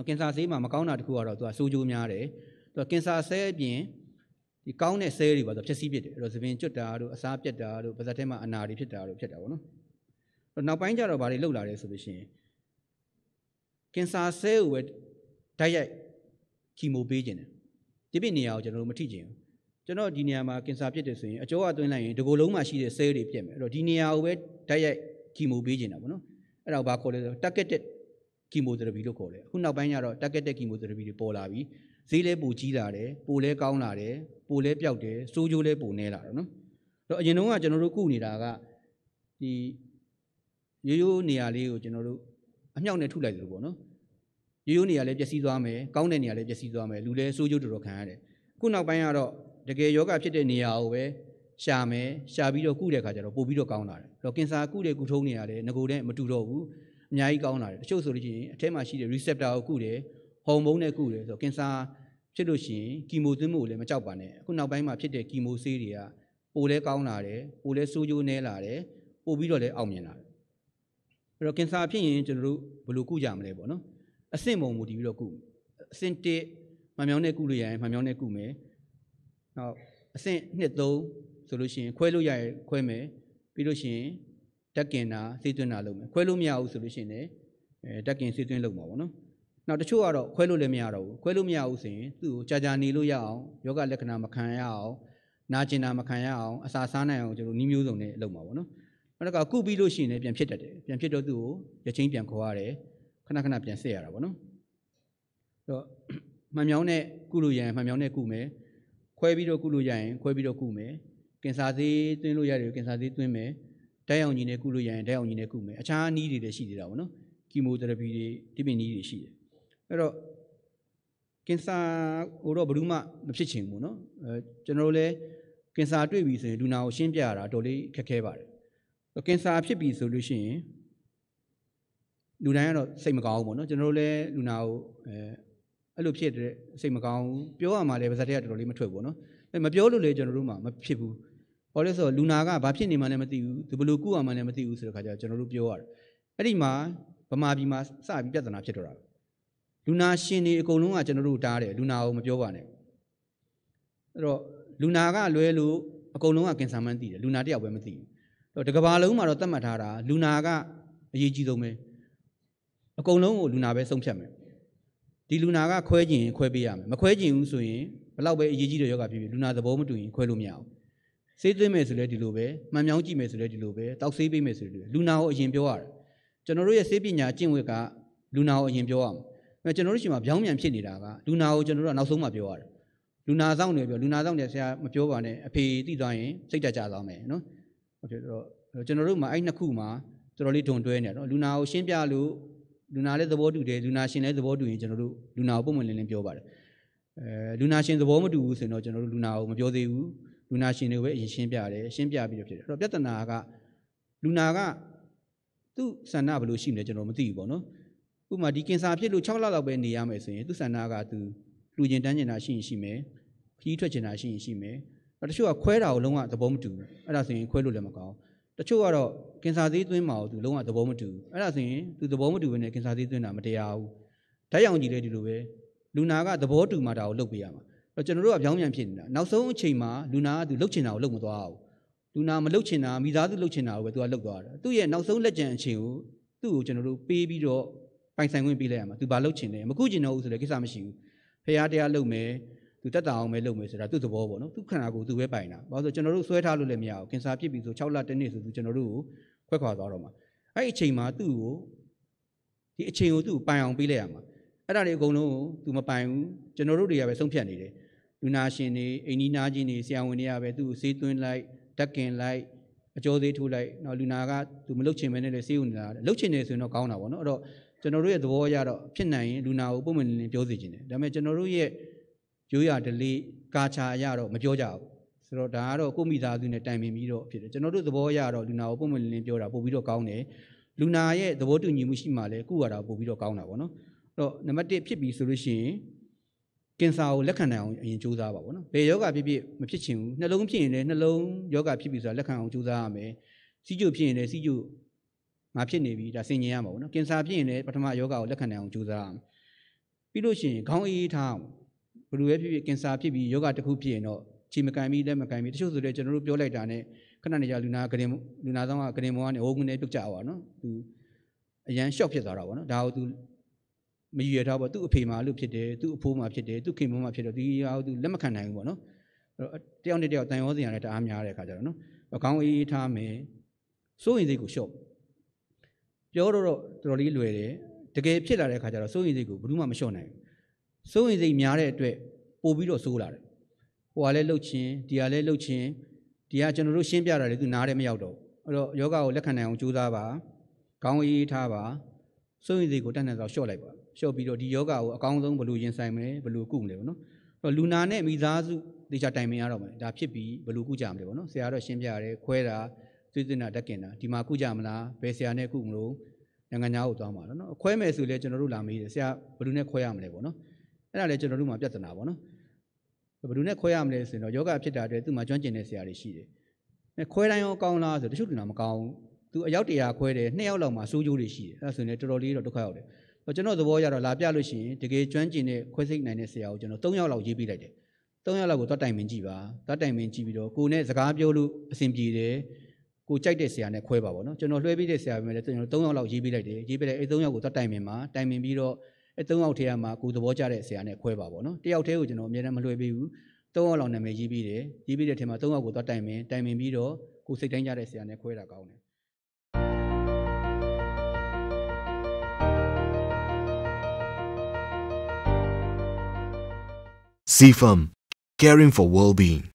နော်ကင်ဆာဆေးမှာမကောင်းတာတစ်ခုကတော့သူကဆိုးကျိုးများတယ်သူကကင်ဆာဆဲအပြင်ဒီကောင်းတဲ့ဆဲတွေပါဆိုဖြည့်ဆည်းဖြစ်တယ်အဲ့တော့သပင်ကျွတ်တာတို့အစားပြတ်တာတို့ပါးစပ်ထဲမှာအနာတွေဖြစ်တာတို့ဖြစ်တာပေါ့နော်အဲ့တော့နောက်ပိုင်းကျတော့ဗာတွေလောက်လာတယ်ဆိုလို့ရှိရင်ကင်ဆာဆဲကိုပဲဓာတ်ရိုက်ကီမိုပေးခြင်းတယ်ဒီပြနေရာကိုကျွန်တော်တို့မထိချင်ဘူးကျွန်တော်ဒီနေရာမှာကင်ဆာဖြစ်တယ်ဆိုရင်အကျောကသွင်းလိုက်ရင်ဒီကိုယ်လုံးမှာရှိတဲ့ဆဲတွေပြက်မယ်အဲ့တော့ဒီနေရာကိုပဲဓာတ်ရိုက်ကီမိုပေးခြင်းတာပေါ့နော်အဲ့ဒါကိုဘာခေါ်လဲဆိုတော့ targeted ကီမိုသီရပီလို့ခေါ်တယ်အခုနောက်ပိုင်းကျတော့ targeted ကီမိုသီရပီတွေပေါ်လာပြီဈေးလဲပိုကြီးလာတယ်ပိုလဲကောင်းလာတယ်ပိုလဲပျောက်တယ်စိုးကျိုးလဲပိုနေလာတယ်နော်အဲ့တော့အရင်တုန်းကကျွန်တော်တို့ကုနေတာကဒီရိုးရိုးနေရာလေးကိုကျွန်တော်တို့အမြောက်နဲ့ထုလိုက်တယ်လို့ပေါ့နော်ရိုးရိုးနေရာလဲပျက်စီးသွားမယ်ကောင်းတဲ့နေရာလဲပျက်စီးသွားမယ်လူလဲစိုးကျိုးတော်တော်ခံရတယ်အခုနောက်ပိုင်းကတော့တကယ်ယောဂဖြစ်တဲ့နေရာကိုပဲရှာမယ်ရှာပြီးတော့ကုတဲ့ခါကျတော့ပို့ပြီးတော့ကောင်းလာတယ်အဲ့တော့ကင်ဆာကုတဲ့ကုထုံးနေရတယ်ငကိုတဲ့မတူတော့ဘူး အများကြီးကောင်းလာတယ်တချို့ဆိုလို့ရှိရင်အထက်မှာရှိတဲ့ receptor ကိုကုတယ်ဟော်မုန်းနဲ့ကုတယ်ဆိုတော့ကင်ဆာဖြစ်လို့ရှိရင်ကီမိုသွင်းမှုကိုလည်းမကြောက်ပါနဲ့အခုနောက်ပိုင်းမှာဖြစ်တဲ့ကီမိုဆေးတွေကပိုလဲကောင်းလာတယ်ပိုလဲဆိုးကျိုးနဲလာတယ်ပိုပြီးတော့လည်းအောင်မြင်လာတယ်အဲ့တော့ကင်ဆာဖြစ်ရင်ကျွန်တော်တို့ဘယ်လိုကုကြမလဲပေါ့နော်အဆင့်ပုံမူတည်ပြီးတော့ကုအဆင့်1မှန်မြောင်းနဲ့ကုလို့ရရင်မှန်မြောင်းနဲ့ကုမယ်နောက်အဆင့်2 3ဆိုလို့ရှိရင်ခွဲလို့ရရင်ခွဲမယ်ပြီးလို့ရှိရင် တက်ကင်တာစေးသွင်းတာလုပ်မယ်ခွဲလို့မရဘူးဆိုလို့ရှိရင်လည်းအဲတက်ကင်စေးသွင်းလုပ်မှာပေါ့နော်နောက်တချို့ကတော့ခွဲလို့လည်းမရတော့ဘူးခွဲလို့မရဘူးဆိုရင်သူ့ကိုကြာကြာနေလို့ရအောင်ယောဂလက္ခဏာမခံရအောင်နာကျင်တာမခံရအောင်အစာစားနိုင်အောင်ကျွန်တော်နှီးမျိုးစုံနဲ့လုပ်မှာပေါ့နော်နောက်တစ်ခါကုပြီးလို့ရှိရင်လည်းပြန်ဖြစ်တတ်တယ်ပြန်ဖြစ်တော့သူ့ကိုရချင်းပြန်ခေါ်ရတယ်ခဏခဏပြန်ဆက်ရတာပေါ့နော်အဲ့တော့မှန်မြောင်းနဲ့ကုလို့ရရင်မှန်မြောင်းနဲ့ကုမယ်ခွဲပြီးတော့ကုလို့ရရင်ခွဲပြီးတော့ကုမယ်ကင်ဆာသေးသွင်းလို့ရတယ်ကင်ဆာသေးသွင်းမယ် တိုက်အောင်ညီနဲ့ကုလို့ရရင်တိုက်အောင်ညီနဲ့ကုမယ်အခြားနည်းတွေလည်းရှိသေးတာပေါ့နော်ကီမိုသီရပီတွေဒီပင်နည်းတွေရှိတယ်အဲ့တော့ကင်ဆာဟိုတော့ဘယ်သူမှမဖြစ်ချင်ဘူးနော်အဲကျွန်တော်တို့လည်းကင်ဆာတွေ့ပြီဆိုရင်လူနာကိုရှင်းပြရတာတော်လေးခက်ခဲပါတယ်ကင်ဆာဖြစ်ပြီဆိုလို့ရှိရင်လူတိုင်းကတော့စိတ်မကောင်းဘူးပေါ့နော်ကျွန်တော်တို့လည်းလူနာကိုအဲအဲ့လိုဖြစ်တဲ့စိတ်မကောင်းဘူးပြောရမှာလည်းပါဇက်တက်ကတော်တော်လေးမထွက်ဘူးပေါ့နော်အဲမပြောလို့လည်းကျွန်တော်တို့မှမဖြစ်ဘူး ဘာလို့လဲဆိုတော့လူနာကဘာဖြစ်နေမှလည်းမသိဘူးဒီဘယ်လိုကုရမှလည်းမသိဘူးဆိုတဲ့ခါကျတော့ကျွန်တော်တို့ပြောရတယ်အဲ့ဒီမှာဗမာပြည်မှာစပြီးပြဿနာဖြစ်တော့တာလူနာရှင်တွေအကုန်လုံးကကျွန်တော်တို့တားတယ်လူနာကိုမပြောပါနဲ့အဲ့တော့လူနာကလွဲလို့အကုန်လုံးကကင်ဆာမှန်းသိတယ်လူနာတယောက်ပဲမသိဘူးအဲ့တော့တကဘာလုံးမှာတော့သတ်မှတ်ထားတာလူနာကအရေးကြီးဆုံးပဲအကုန်လုံးကိုလူနာပဲဆုံးဖြတ်မယ်ဒီလူနာကခွဲကျင်ရင်ခွဲပေးရမယ်မခွဲကျင်ဘူးဆိုရင်ဘယ်တော့ပဲအရေးကြီးတဲ့ယောဂဖြစ်ဖြစ်လူနာသဘောမတူရင်ခွဲလို့မရဘူး ဆေးသွင်းမယ်ဆိုလဲဒီလိုပဲမှန်မြောင်းကြည့်မယ်ဆိုလဲဒီလိုပဲတောက်ဆေးပေးမယ်ဆိုလဲလူနာကိုအရင်ပြောရတယ်ကျွန်တော်တို့ရဲ့ဆေးပညာကျင့်ဝတ်ကလူနာကိုအရင်ပြောရမှာအဲကျွန်တော်တို့ရှိမှာဗျောင်းမြန်ဖြစ်နေတာကလူနာကိုကျွန်တော်တို့ကနောက်ဆုံးမှပြောရတယ်လူနာဆောင်နေပြောလူနာဆောင်နေဆရာမပြောပါနဲ့အဖေသိသွားရင်စိတ်တက်ကြသွားမယ်နော်ဟုတ်တယ်တော့ကျွန်တော်တို့မှာအဲ့နှစ်ခုမှာတော်တော်လေးဒုံတွဲနေတယ်နော်လူနာကိုရှင်းပြလို့လူနာလည်းသဘောတူတယ်လူနာရှင်လည်းသဘောတူရင်ကျွန်တော်တို့လူနာကိုပုံမှန်လင်းလင်းပြောပါတယ်အဲလူနာရှင်သဘောမတူဘူးဆိုရင်တော့ကျွန်တော်တို့လူနာကိုမပြောသေးဘူး လူနာရှင်တွေကိုပဲအရင်ရှင်းပြတယ်ရှင်းပြပြီးတော့ဖြစ်တယ်အဲ့တော့ပြဿနာကလူနာကသူ့ဆန္ဒဘယ်လိုရှိမလဲကျွန်တော်မသိဘူးပေါ့နော်ဥပမာဒီကင်ဆာဖြစ်လို့6လလောက်ပဲနေရမယ်ဆိုရင်သူ့ဆန္ဒကသူလူကျင်တန်းကျင်တာရှိရင်ရှိမယ်ခီးထွက်ကျင်တာရှိရင်ရှိမယ်တချို့ကခွဲတာကိုလုံးဝသဘောမတူဘူးအဲ့ဒါဆိုရင်ခွဲလို့လည်းမကောင်းတချို့ကတော့ကင်ဆာသေးသွင်းမှာကိုသူလုံးဝသဘောမတူဘူးအဲ့ဒါဆိုရင်သူသဘောမတူဘဲနဲ့ကင်ဆာသေးသွင်းတာမတရားဘူးဓာတ်ရောင်ကြီးလည်းဒီလိုပဲလူနာကသဘောတူမှဒါကိုလုပ်ပေးရမှာ အဲ့ကျွန်တော်တို့ကပြောင်းပြန်ဖြစ်နေတာနောက်ဆုံးအချိန်မှာလူနာကသူလှုပ်ချင်တာကိုလှုပ်မသွားဘူးလူနာမလှုပ်ချင်တာမိသားစုလှုပ်ချင်တာကိုပဲသူကလှုပ်သွားတာသူ့ရဲ့နောက်ဆုံးလက်ကျန်အချိန်ကိုသူ့ကိုကျွန်တော်တို့ပေးပြီးတော့ပိုင်ဆိုင်ခွင့်ပေးလိုက်ရမှာသူဘာလှုပ်ချင်လဲမကုချင်တော့ဘူးဆိုလည်းကိစ္စမရှိဘူးဖះတရားလှုပ်မယ်သူတက်တာအောင်ပဲလုပ်မယ်ဆိုတာသူ့သဘောပေါ့နော်သူခန္ဓာကိုယ်သူပဲပိုင်တာဘာလို့ဆိုကျွန်တော်တို့ဆွဲထားလို့လည်းမရဘူးကင်ဆာဖြစ်ပြီဆို6လတစ်နှစ်ဆိုသူကျွန်တော်တို့ကိုခွဲခွာသွားတော့မှာအဲ့ဒီအချိန်မှာသူ့ကိုဒီအချိန်ကိုသူ့ပိုင်အောင်ပေးလိုက်ရမှာအဲ့ဒါတွေအကုန်လုံးကိုသူမပိုင်ဘူးကျွန်တော်တို့တွေကပဲဆုံးဖြတ်နေတယ် လူနာရှင်တွေအိမ်နီးနားချင်းတွေဆရာဝန်တွေကပဲသူ့ကိုဆေးသွင်းလိုက်ဓာတ်ကင်လိုက်အကျော်သေးထိုးလိုက်နောက်လူနာကသူမလုတ်ချင်မဲနဲ့လည်းဆေးဝင်လာတယ်လုတ်ချင်တယ်ဆိုရင်တော့ကောင်းတာပေါ့နော်အဲ့တော့ကျွန်တော်တို့ရဲ့သဘောအရတော့ဖြစ်နိုင်ရင်လူနာကိုပုံမှန်လင်းလင်းပြောစီခြင်းတယ်ဒါပေမဲ့ကျွန်တော်တို့ရဲ့ရိုးရဒလေးကာချာအရတော့မပြောကြဘူးဆိုတော့ဒါကတော့ကိုမိသားစုနဲ့တိုင်ပင်ပြီးတော့ဖြစ်တယ်ကျွန်တော်တို့သဘောအရတော့လူနာကိုပုံမှန်လင်းလင်းပြောတာပို့ပြီးတော့ကောင်းတယ်လူနာရဲ့သဘောတူညီမှုရှိမှလည်းကုရတာပို့ပြီးတော့ကောင်းတာပေါ့နော်အဲ့တော့နံပါတ်1ဖြစ်ပြီဆိုလို့ရှိရင် ကင်ဆာကိုလက်ခံနိုင်အောင်အရင်ကြိုးစားပါပေါ့နော်ဘယ်ယောဂဖြစ်ဖြစ်မဖြစ်ချင်ဘူးနှလုံးဖြစ်ရင်လည်းနှလုံးယောဂဖြစ်ပြီဆိုတာလက်ခံအောင်ကြိုးစားရမယ်စီးကျုပ်ဖြစ်ရင်လည်းစီးကျုပ်ငါဖြစ်နေပြီဒါဆင်ញင်ရမှာပေါ့နော်ကင်ဆာဖြစ်ရင်လည်းပထမယောဂကိုလက်ခံနိုင်အောင်ကြိုးစားရမယ်ပြီးလို့ရှိရင်ခေါင်းအေးအေးထားအောင်ဘယ်လိုပဲဖြစ်ဖြစ်ကင်ဆာဖြစ်ပြီးယောဂတစ်ခုဖြစ်ရင်တော့ခြေမကန်ပြီးလက်မကန်ပြီးတချို့ဆိုလည်းကျွန်တော်တို့ပြောလိုက်တာနဲ့ခဏနေကြလူနာဂရင်လူနာဆောင်ကဂရင်မောကနေဟိုကနေပြုတ်ကြပါတော့သူအရန်ရှော့ဖြစ်သွားတာပေါ့နော်ဒါကိုသူ မရရထားပေါ့သူ့အဖေမှာလို့ဖြစ်တယ်သူ့အဖိုးမှာဖြစ်တယ်သူ့ခင်မမှာဖြစ်တော့ဒီဟာကိုသူလက်မခံနိုင်ဘူးပေါ့နော်တယောက်နဲ့တယောက်တန်ရောစင်ရတယ်တအားများတဲ့ခါကျတော့နော်ခေါင်းအေးအေးထားမယ်စိုးရင်စိတ်ကိုရှော့ပြောတော့တော့တော်တော်လေးလွယ်တယ်တကယ်ဖြစ်လာတဲ့ခါကျတော့စိုးရင်စိတ်ကိုဘယ်သူမှမလျှော့နိုင်ဘူးစိုးရင်စိတ်များတဲ့အတွက်ပို့ပြီးတော့စိုးလာတယ်ဟိုကလည်းလှုပ်ချင်းဒီကလည်းလှုပ်ချင်းဒီကကျွန်တော်တို့ရှင်းပြတာလေသူနားလည်းမရောက်တော့အဲ့တော့ယောဂကိုလက်ခံနိုင်အောင်ကြိုးစားပါခေါင်းအေးထားပါစိုးရင်စိတ်ကိုတတ်နိုင်တော့လျှော့လိုက်ပါ လျှော့ပြီးတော့ဒီယောဂကိုအကောင်းဆုံးဘယ်လိုရင်ဆိုင်မလဲဘယ်လိုကုမလဲပေါ့နော်အဲ့တော့လူနာနဲ့မိသားစုတေချာတိုင်ပင်ရတော့မယ်ဒါဖြစ်ပြီးဘယ်လိုကုကြမလဲပေါ့နော်ဆရာတော့ရှင်းပြရတယ်ခွဲတာသွေးသွင်းတာတက်กินတာဒီမှာကုကြမလားဘယ်ဆရာနဲ့ကုမလို့နိုင်ငံသားကိုသွားမှာနော်ခွဲမယ်ဆိုလဲကျွန်တော်တို့လာမေးတယ်ဆရာဘယ်လိုနဲ့ခွဲရမလဲပေါ့နော်အဲ့ဒါလည်းကျွန်တော်တို့မှာပြဿနာပေါ့နော်ဘယ်လိုနဲ့ခွဲရမလဲဆိုရင်တော့ယောဂဖြစ်တာတည်းသူ့မှာကျွမ်းကျင်တဲ့ဆရာတွေရှိတယ်ခွဲတိုင်းရောကောင်းလားဆိုတချို့တူနာမကောင်းသူအယောက်တရာခွဲတယ်နှစ်ယောက်လောက်မှစိုးကျိုးတွေရှိတယ်အဲ့ဒါဆိုရင်တော်တော်လေးတော့ဒုက္ခရောက်တယ် ကျွန်တော်သဘောရတော့လာပြလို့ရှိရင်တကယ်ကျွမ်းကျင်တဲ့ခွဲစိတ်နိုင်တဲ့ဆရာကိုကျွန်တော်၃ယောက်လောက်ရေးပေးလိုက်တယ်၃ယောက်လောက်ကိုသွားတိုင်ပင်ကြည့်ပါသွားတိုင်ပင်ကြည့်ပြီးတော့ကိုနဲ့စကားပြောလို့အဆင်ပြေတယ်ကိုကြိုက်တဲ့ဆရာနဲ့ခွဲပါပေါ့နော်ကျွန်တော်လွှဲပြီးတဲ့ဆရာပဲလေကျွန်တော်၃ယောက်လောက်ရေးပေးလိုက်တယ်ရေးပေးလိုက်အဲ၃ယောက်ကိုသွားတိုင်ပင်ပါတိုင်ပင်ပြီးတော့အဲ၃ယောက်ထဲကမှကိုသဘောကျတဲ့ဆရာနဲ့ခွဲပါပေါ့နော်တယောက်တည်းကိုကျွန်တော်အများနဲ့မလွှဲပေးဘူး၃ယောက်လောက်နာမည်ရေးပြီးတယ်ရေးပြီးတဲ့ထဲမှာ၃ယောက်ကိုသွားတိုင်ပင်တိုင်ပင်ပြီးတော့ကိုစိတ်တိုင်းကြတဲ့ဆရာနဲ့ခွဲတာကောင်းတယ် CFM, caring for well-being.